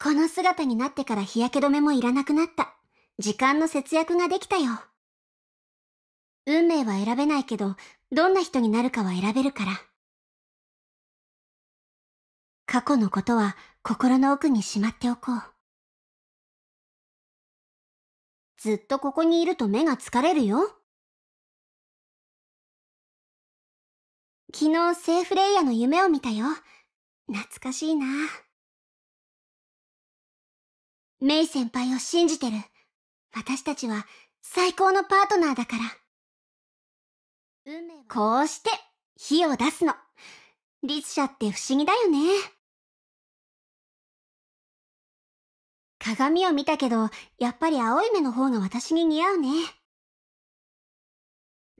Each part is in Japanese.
この姿になってから日焼け止めもいらなくなった。時間の節約ができたよ。運命は選べないけど、どんな人になるかは選べるから。過去のことは心の奥にしまっておこう。ずっとここにいると目が疲れるよ。昨日セーフレイヤの夢を見たよ。懐かしいな。メイ先輩を信じてる。私たちは最高のパートナーだから。こうして火を出すの。リスシャって不思議だよね。鏡を見たけど、やっぱり青い目の方が私に似合うね。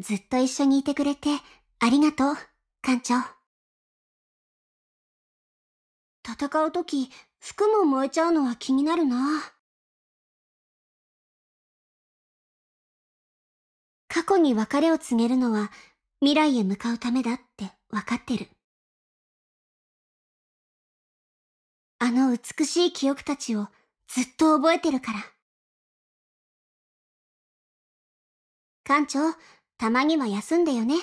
ずっと一緒にいてくれてありがとう、館長。戦うとき、服も燃えちゃうのは気になるな。過去に別れを告げるのは未来へ向かうためだって分かってる。あの美しい記憶たちをずっと覚えてるから。館長、たまには休んでよね。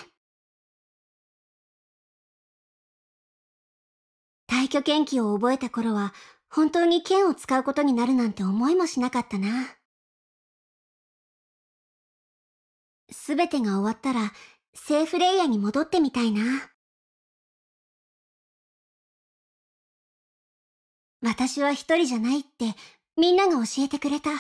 退去研究を覚えた頃は本当に剣を使うことになるなんて思いもしなかったな。すべてが終わったら、セーフレイヤーに戻ってみたいな。私は一人じゃないってみんなが教えてくれた。